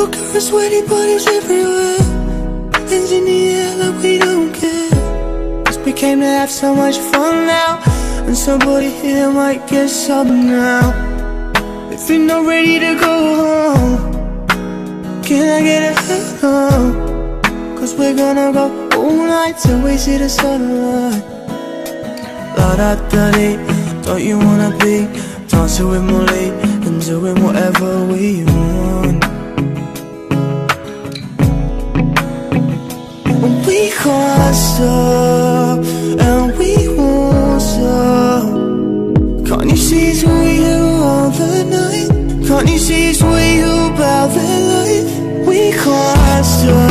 Poker and sweaty bodies everywhere Hands in the air like we don't care. Just became to have so much fun now And somebody here might get some now. If you're not ready to go home Can I get a hello? Cause we're gonna go all night till we see the sunlight. La da da dee, don't you wanna be Dancing with Molly We can't stop and we won't stop Can't you see it's we here all the night? Can't you see it's we who about the life? We can't stop